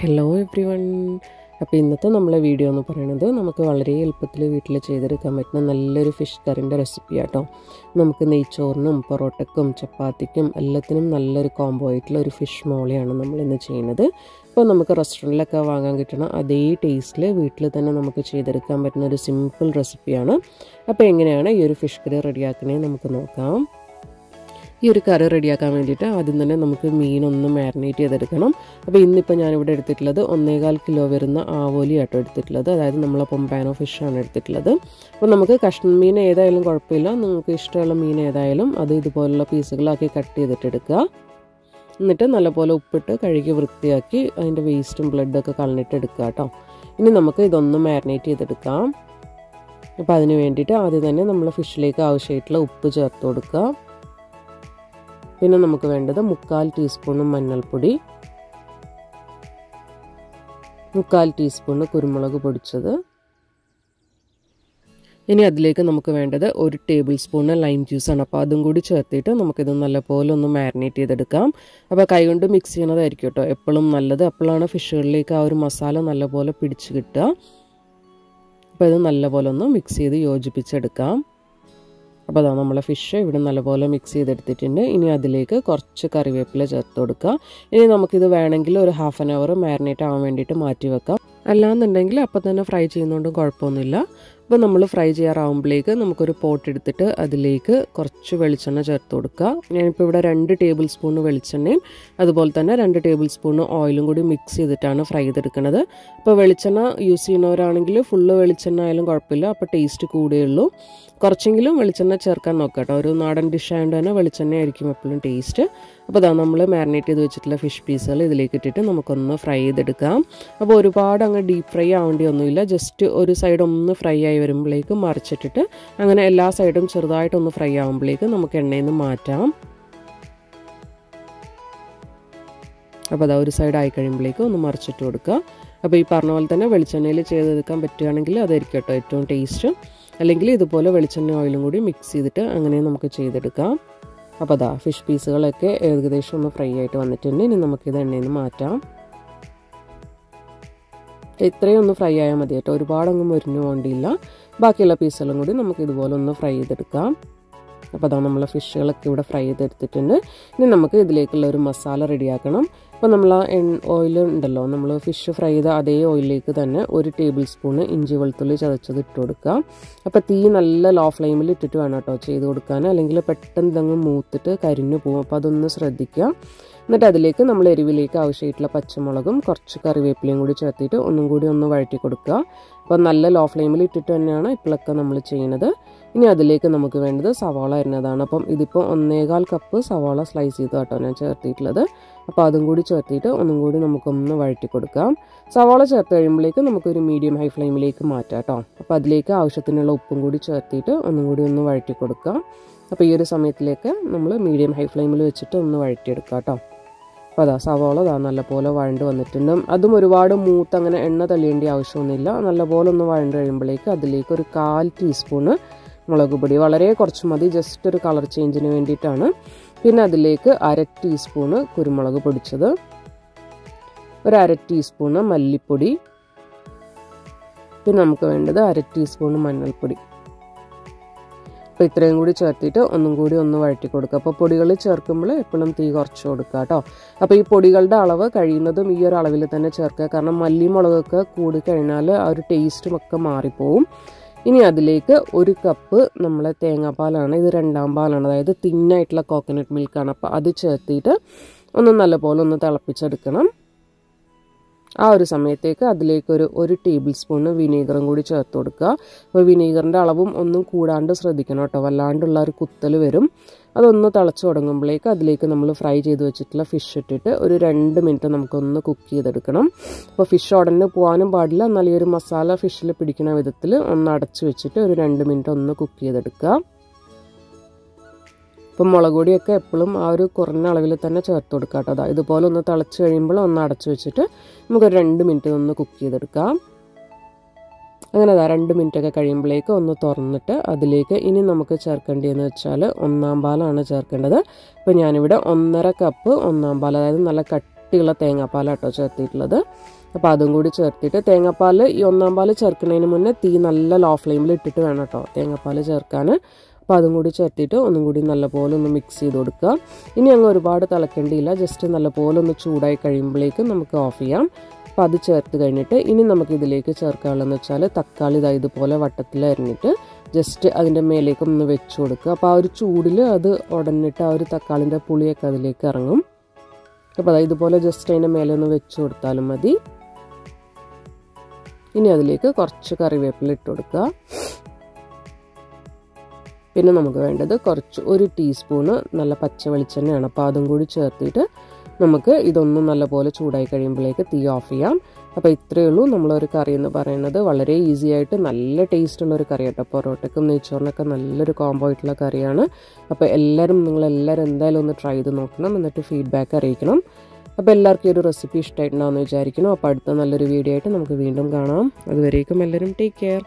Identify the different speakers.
Speaker 1: Hello every one അപ്പോൾ ഇന്നത്തെ നമ്മളെ വീഡിയോ എന്ന് പറയുന്നത് നമുക്ക് വളരെ എളുപ്പത്തിൽ വീട്ടിൽ ചെയ്തെടുക്കാൻ പറ്റുന്ന നല്ലൊരു ഫിഷ് കറിന്റെ റെസിപ്പി ആട്ടോ. നമുക്ക് നെയ്ച്ചോറിനും പൊറോട്ടയ്ക്കും ചപ്പാത്തിക്കും എല്ലാത്തിനും നല്ലൊരു കോംബോ ആയിട്ടുള്ള ഒരു ഫിഷ് മോളയാണ് നമ്മൾ ഇന്ന് ചെയ്യുന്നത്. ഇപ്പോൾ നമുക്ക് റെസ്റ്റോറന്റിലൊക്കെ വാങ്ങാൻ കിട്ടണ അതേ ടേസ്റ്റിൽ വീട്ടിൽ തന്നെ നമുക്ക് ചെയ്തെടുക്കാൻ പറ്റുന്ന ഒരു സിമ്പിൾ റെസിപ്പിയാണ് അപ്പോൾ എങ്ങനെയാണ് ഈ ഒരു ഫിഷ് കറി റെഡിയാക്കണേ നമുക്ക് നോക്കാം. ഈ ഒരു കറി റെഡിയാക്കാൻ വേണ്ടിയിട്ട് ആദ്യം തന്നെ നമുക്ക് മീനൊന്ന് മാരിനേറ്റ് ചെയ്തെടുക്കണം. അപ്പോൾ ഇന്നിപ്പോൾ ഞാനിവിടെ എടുത്തിട്ടുള്ളത് ഒന്നേകാൽ കിലോ വരുന്ന ആവോലി ആട്ടോ എടുത്തിട്ടുള്ളത്. അതായത് നമ്മളെ പൊമ്പാനോ ഫിഷാണ് എടുത്തിട്ടുള്ളത്. അപ്പോൾ നമുക്ക് കഷ്ണം മീൻ ഏതായാലും കുഴപ്പമില്ല. നിങ്ങൾക്ക് ഇഷ്ടമുള്ള മീൻ ഏതായാലും അത് ഇതുപോലുള്ള പീസുകളാക്കി കട്ട് ചെയ്തിട്ട് എടുക്കുക എന്നിട്ട് നല്ലപോലെ ഉപ്പിട്ട് കഴുകി വൃത്തിയാക്കി അതിന്റെ വേസ്റ്റും ബ്ലഡൊക്കെ കളഞ്ഞിട്ട് എടുക്കുക കേട്ടോ. ഇനി നമുക്ക് ഇതൊന്ന് മാരിനേറ്റ് ചെയ്തെടുക്കാം. അപ്പോൾ അതിന് വേണ്ടിയിട്ട് ആദ്യം തന്നെ നമ്മൾ ഫിഷിലേക്ക് ആവശ്യമായിട്ടുള്ള ഉപ്പ് ചേർത്ത് കൊടുക്കുക. പിന്നെ നമുക്ക് വേണ്ടത് മുക്കാൽ ടീസ്പൂണ് മഞ്ഞൾപ്പൊടി. മുക്കാൽ ടീസ്പൂണ് കുരുമുളക് പൊടിച്ചത്. ഇനി അതിലേക്ക് നമുക്ക് വേണ്ടത് ഒരു ടേബിൾ സ്പൂണ് ലൈം ജ്യൂസാണ്. അപ്പോൾ അതും കൂടി ചേർത്തിട്ട് നമുക്കിത് നല്ലപോലെ ഒന്ന് മാരിനേറ്റ് ചെയ്തെടുക്കാം. അപ്പോൾ കൈകൊണ്ട് മിക്സ് ചെയ്യണതായിരിക്കും കേട്ടോ എപ്പോഴും നല്ലത്. അപ്പോഴാണ് ഫിഷുകളിലേക്ക് ആ ഒരു മസാല നല്ലപോലെ പിടിച്ച് കിട്ടുക. അപ്പോൾ ഇത് നല്ലപോലെ ഒന്ന് മിക്സ് ചെയ്ത് യോജിപ്പിച്ചെടുക്കാം. അപ്പോൾ അതാ നമ്മളെ ഫിഷ് ഇവിടെ നല്ലപോലെ മിക്സ് ചെയ്തെടുത്തിട്ടുണ്ട്. ഇനി അതിലേക്ക് കുറച്ച് കറിവേപ്പില ചേർത്ത് കൊടുക്കുക ഇനി നമുക്കിത് വേണമെങ്കിൽ ഒരു ഹാഫ് ആൻ അവർ മാരിനേറ്റ് ആവാൻ വേണ്ടിയിട്ട് മാറ്റി വെക്കാം. അല്ലാന്നുണ്ടെങ്കിൽ അപ്പം തന്നെ ഫ്രൈ ചെയ്യുന്നതുകൊണ്ടും കുഴപ്പമൊന്നുമില്ല. അപ്പോൾ നമ്മൾ ഫ്രൈ ചെയ്യാറാവുമ്പോഴേക്ക് നമുക്കൊരു പോട്ട് എടുത്തിട്ട് അതിലേക്ക് കുറച്ച് വെളിച്ചെണ്ണ ചേർത്ത് കൊടുക്കുക. ഞാനിപ്പോൾ ഇവിടെ രണ്ട് ടേബിൾ സ്പൂൺ വെളിച്ചെണ്ണയും അതുപോലെ തന്നെ രണ്ട് ടേബിൾ സ്പൂൺ ഓയിലും കൂടി മിക്സ് ചെയ്തിട്ടാണ് ഫ്രൈ ചെയ്തെടുക്കുന്നത്. അപ്പോൾ വെളിച്ചെണ്ണ യൂസ് ചെയ്യുന്നവരാണെങ്കിൽ ഫുള്ള് വെളിച്ചെണ്ണ ആയാലും കുഴപ്പമില്ല അപ്പോൾ ടേസ്റ്റ് കൂടുകയുള്ളൂ കുറച്ചെങ്കിലും വെളിച്ചെണ്ണ ചേർക്കാൻ നോക്കാം കേട്ടോ. ഒരു നാടൻ ഡിഷ് ആയതുകൊണ്ട് തന്നെ വെളിച്ചെണ്ണ ആയിരിക്കും എപ്പോഴും ടേസ്റ്റ് അപ്പോൾ അതാ നമ്മൾ മാരിനേറ്റ് ചെയ്ത് വെച്ചിട്ടുള്ള ഫിഷ് പീസുകൾ ഇതിലേക്ക് ഇട്ടിട്ട് നമുക്കൊന്ന് ഫ്രൈ ചെയ്തെടുക്കാം. അപ്പോൾ ഒരുപാട് അങ്ങ് ഡീപ്പ് ഫ്രൈ ആവേണ്ടി ഒന്നുമില്ല ജസ്റ്റ് ഒരു സൈഡ് ഒന്ന് ഫ്രൈ ആയി വരുമ്പോഴേക്ക് മറിച്ചിട്ടിട്ട് അങ്ങനെ എല്ലാ സൈഡും ചെറുതായിട്ടൊന്ന് ഫ്രൈ ആകുമ്പോഴേക്ക് നമുക്ക് എണ്ണയിൽ നിന്ന് മാറ്റാം. അപ്പോൾ അതാ ഒരു സൈഡ് ആയി കഴിയുമ്പോഴേക്കും ഒന്ന് മറിച്ചിട്ട് കൊടുക്കുക. അപ്പോൾ ഈ പറഞ്ഞ പോലെ തന്നെ വെളിച്ചെണ്ണയിൽ ചെയ്തെടുക്കാൻ പറ്റുകയാണെങ്കിൽ അതായിരിക്കും കേട്ടോ ഏറ്റവും ടേസ്റ്റ് അല്ലെങ്കിൽ ഇതുപോലെ വെളിച്ചെണ്ണ ഓയിലും കൂടി മിക്സ് ചെയ്തിട്ട് അങ്ങനെ നമുക്ക് ചെയ്തെടുക്കാം. അപ്പോൾ അതാ ഫിഷ് പീസുകളൊക്കെ ഏകദേശം ഒന്ന് ഫ്രൈ ആയിട്ട് വന്നിട്ടുണ്ട്. ഇനി നമുക്കിത് എണ്ണയിൽ നിന്ന് മാറ്റാം. ഇത്രയും ഒന്ന് ഫ്രൈ ആയാൽ മതി കേട്ടോ. ഒരുപാടൊന്നും മുരിഞ്ഞു പോകേണ്ടിയില്ല. ബാക്കിയുള്ള പീസുകളും കൂടി നമുക്ക് ഇതുപോലെ ഒന്ന് ഫ്രൈ ചെയ്തെടുക്കാം. അപ്പോൾ അതാ നമ്മൾ ഫിഷുകളൊക്കെ ഇവിടെ ഫ്രൈ ചെയ്തെടുത്തിട്ടുണ്ട്. ഇനി നമുക്ക് ഇതിലേക്കുള്ള ഒരു മസാല റെഡിയാക്കണം അപ്പോൾ നമ്മൾ ആ എൺ ഓയിൽ ഉണ്ടല്ലോ നമ്മൾ ഫിഷ് ഫ്രൈ ചെയ്ത അതേ ഓയിലിലേക്ക് തന്നെ ഒരു ടേബിൾ സ്പൂൺ ഇഞ്ചി വെളുത്തുള്ളി ചതച്ചത് ഇട്ട് കൊടുക്കുക. അപ്പോൾ തീ നല്ല ലോ ഫ്ലെയിമിൽ ഇട്ടിട്ട് വേണം കേട്ടോ ചെയ്ത് കൊടുക്കാൻ. അല്ലെങ്കിൽ പെട്ടെന്ന് ഇതങ്ങ് മൂത്തിട്ട് കരിഞ്ഞു പോകും. അപ്പോൾ അതൊന്ന് ശ്രദ്ധിക്കുക. എന്നിട്ട് അതിലേക്ക് നമ്മൾ എരിവിലേക്ക് ആവശ്യമായിട്ടുള്ള പച്ചമുളകും കുറച്ച് കറിവേപ്പിലയും കൂടി ചേർത്തിട്ട് ഒന്നും കൂടി ഒന്ന് വഴറ്റി കൊടുക്കുക. അപ്പോൾ നല്ല ലോ ഫ്ലെയിമിൽ ഇട്ടിട്ട് തന്നെയാണ് ഇപ്പോഴൊക്കെ നമ്മൾ ചെയ്യുന്നത്. ഇനി അതിലേക്ക് നമുക്ക് വേണ്ടത് സവാള അരിഞ്ഞതാണ്. അപ്പം ഇതിപ്പോൾ ഒന്നേകാൽ കപ്പ് സവാള സ്ലൈസ് ചെയ്ത് കേട്ടോ ഞാൻ ചേർത്തിട്ടുള്ളത് അപ്പോൾ അതും കൂടി ചേർത്തിട്ട് ഒന്നും കൂടി നമുക്കൊന്ന് വഴറ്റി കൊടുക്കാം. സവാള ചേർത്ത് കഴിയുമ്പോഴേക്ക് നമുക്കൊരു മീഡിയം ഹൈ ഫ്ലെയിമിലേക്ക് മാറ്റാം കേട്ടോ. അപ്പോൾ അതിലേക്ക് ആവശ്യത്തിനുള്ള ഉപ്പും കൂടി ചേർത്തിട്ട് ഒന്നും കൂടി ഒന്ന് വഴറ്റി കൊടുക്കാം. അപ്പോൾ ഈ ഒരു സമയത്തിലേക്ക് നമ്മൾ മീഡിയം ഹൈ ഫ്ലെയിമിൽ വെച്ചിട്ട് ഒന്ന് വഴറ്റിയെടുക്കാം കേട്ടോ. അപ്പോൾ അതാ സവാള അതാ നല്ലപോലെ വഴണ്ട് വന്നിട്ടുണ്ട്. അതും ഒരുപാട് മൂത്ത് അങ്ങനെ എണ്ണ തള്ളിയേണ്ട ആവശ്യമൊന്നുമില്ല. നല്ലപോലെ ഒന്ന് വഴണ്ട് കഴിയുമ്പോഴേക്ക് അതിലേക്ക് ഒരു കാൽ ടീസ്പൂണ് മുളക് പൊടി. വളരെ കുറച്ച് മതി ജസ്റ്റ് ഒരു കളർ ചേഞ്ചിന് വേണ്ടിയിട്ടാണ്. പിന്നെ അതിലേക്ക് അര ടീസ്പൂണ് കുരുമുളക് പൊടിച്ചത്. ഒരു അര ടീസ്പൂണ് മല്ലിപ്പൊടി. പിന്നെ നമുക്ക് വേണ്ടത് അര ടീസ്പൂണ് മഞ്ഞൾപ്പൊടി. അപ്പോൾ ഇത്രയും കൂടി ചേർത്തിട്ട് ഒന്നും കൂടി ഒന്ന് വഴറ്റി കൊടുക്കുക. അപ്പോൾ പൊടികൾ ചേർക്കുമ്പോൾ എപ്പോഴും തീ കുറച്ച് കൊടുക്കുക കേട്ടോ. അപ്പോൾ ഈ പൊടികളുടെ അളവ് കഴിയുന്നതും ഈ ഒരു അളവിൽ തന്നെ ചേർക്കുക. കാരണം മല്ലി മുളകൊക്കെ കൂടി കഴിഞ്ഞാൽ ആ ഒരു ടേസ്റ്റും ഒക്കെ മാറിപ്പോവും. ഇനി അതിലേക്ക് ഒരു കപ്പ് നമ്മളെ തേങ്ങാപ്പാലാണ്. ഇത് രണ്ടാം പാലാണ്. അതായത് തിന്നായിട്ടുള്ള കോക്കനട്ട് മിൽക്കാണ് അപ്പോൾ അത് ചേർത്തിട്ട് ഒന്ന് നല്ലപോലെ ഒന്ന് തിളപ്പിച്ചെടുക്കണം. ആ ഒരു സമയത്തേക്ക് അതിലേക്ക് ഒരു ഒരു ടേബിൾ സ്പൂണ് വിനീഗറും കൂടി ചേർത്ത് കൊടുക്കുക. അപ്പോൾ വിനീഗറിന്റെ അളവും ഒന്നും കൂടാണ്ട് ശ്രദ്ധിക്കണം കേട്ടോ. വല്ലാണ്ടുള്ള ഒരു കുത്തൽ വരും. അതൊന്ന് തിളച്ച് തുടങ്ങുമ്പോഴേക്ക് അതിലേക്ക് നമ്മൾ ഫ്രൈ ചെയ്ത് വെച്ചിട്ടുള്ള ഫിഷ് ഇട്ടിട്ട് ഒരു രണ്ട് മിനിറ്റ് നമുക്കൊന്ന് കുക്ക് ചെയ്തെടുക്കണം. അപ്പോൾ ഫിഷ് ഉടനെ പോകാനും പാടില്ല. എന്നാൽ ഈ ഒരു മസാല ഫിഷിൽ പിടിക്കുന്ന വിധത്തിൽ ഒന്ന് അടച്ചു വെച്ചിട്ട് ഒരു രണ്ട് മിനിറ്റ് ഒന്ന് കുക്ക് ചെയ്തെടുക്കുക. ഇപ്പം മുളക് പൊടിയൊക്കെ എപ്പോഴും ആ ഒരു കുറഞ്ഞ അളവിൽ തന്നെ ചേർത്ത് കൊടുക്കുക കേട്ടോ. അതാ ഇതുപോലെ ഒന്ന് തിളച്ച് കഴിയുമ്പോൾ ഒന്ന് അടച്ചു വെച്ചിട്ട് നമുക്കൊരു രണ്ട് മിനിറ്റ് ഒന്ന് കുക്ക് ചെയ്തെടുക്കാം. അങ്ങനെ അതാ രണ്ട് മിനിറ്റ് ഒക്കെ കഴിയുമ്പോഴേക്ക് ഒന്ന് തുറന്നിട്ട് അതിലേക്ക് ഇനി നമുക്ക് ചേർക്കേണ്ടതെന്ന് വെച്ചാൽ ഒന്നാം പാലാണ് ചേർക്കേണ്ടത്. ഇപ്പം ഞാനിവിടെ ഒന്നര കപ്പ് ഒന്നാം പാൽ അതായത് നല്ല കട്ടി കട്ടിയുള്ള തേങ്ങാപ്പാലാട്ടോ ചേർത്തിട്ടുള്ളത്. അപ്പോൾ അതും കൂടി ചേർത്തിട്ട് തേങ്ങാപ്പാൽ ഈ ഒന്നാം പാൽ ചേർക്കുന്നതിന് മുന്നേ തീ നല്ല ലോ ഫ്ലെയിമിൽ ഇട്ടിട്ട് വേണം കേട്ടോ തേങ്ങാപ്പാൽ ചേർക്കാൻ. അപ്പോൾ അതും കൂടി ചേർത്തിട്ട് ഒന്നും കൂടി നല്ലപോലെ ഒന്ന് മിക്സ് ചെയ്ത് കൊടുക്കുക. ഇനി അങ്ങ് ഒരുപാട് തിളക്കേണ്ടിയില്ല. ജസ്റ്റ് നല്ലപോലെ ഒന്ന് ചൂടായി കഴിയുമ്പോഴേക്കും നമുക്ക് ഓഫ് ചെയ്യാം. അപ്പം അത് ചേർത്ത് കഴിഞ്ഞിട്ട് ഇനി നമുക്ക് ഇതിലേക്ക് ചേർക്കാനുള്ളതെന്ന് വെച്ചാൽ തക്കാളി ഇതാ ഇതുപോലെ വട്ടത്തിൽ അരിഞ്ഞിട്ട് ജസ്റ്റ് അതിന്റെ മേലേക്ക് ഒന്ന് വെച്ച് കൊടുക്കുക. അപ്പോൾ ആ ഒരു ചൂടിൽ അത് ഉടഞ്ഞിട്ട് ആ ഒരു തക്കാളിന്റെ പുളിയൊക്കെ അതിലേക്ക് ഇറങ്ങും. അപ്പോൾ അതായത് ഇതുപോലെ ജസ്റ്റ് അതിന്റെ മേലെ ഒന്ന് വെച്ച് കൊടുത്താലും മതി. ഇനി അതിലേക്ക് കുറച്ച് കറിവേപ്പില ഇട്ട് കൊടുക്കുക. പിന്നെ നമുക്ക് വേണ്ടത് കുറച്ച് ഒരു ടീസ്പൂണ് നല്ല പച്ച വെളിച്ചെണ്ണയാണ്. അപ്പോൾ അതും കൂടി ചേർത്തിട്ട് നമുക്ക് ഇതൊന്നും നല്ലപോലെ ചൂടായി കഴിയുമ്പോഴേക്ക് തീ ഓഫ് ചെയ്യാം. അപ്പോൾ ഇത്രയേ ഉള്ളൂ. നമ്മളൊരു കറി എന്ന് പറയുന്നത് വളരെ ഈസി ആയിട്ട് നല്ല ടേസ്റ്റ് ഉള്ള ഒരു കറി കേട്ടോ പൊറോട്ടയ്ക്കും നെയ്ച്ചോറിനൊക്കെ നല്ലൊരു കോംബോ ആയിട്ടുള്ള കറിയാണ്. അപ്പോൾ എല്ലാവരും നിങ്ങളെല്ലാവരും എന്തായാലും ഒന്ന് ട്രൈ ചെയ്ത് നോക്കണം. എന്നിട്ട് ഫീഡ്ബാക്ക് അറിയിക്കണം. അപ്പോൾ എല്ലാവർക്കും ഈ ഒരു റെസിപ്പി ഇഷ്ടമായിട്ടുണ്ടാകുമെന്ന് വിചാരിക്കണം അപ്പോൾ അടുത്ത നല്ലൊരു വീഡിയോ ആയിട്ട് നമുക്ക് വീണ്ടും കാണാം. അതുവരേക്കും എല്ലാവരും ടേക്ക് കെയർ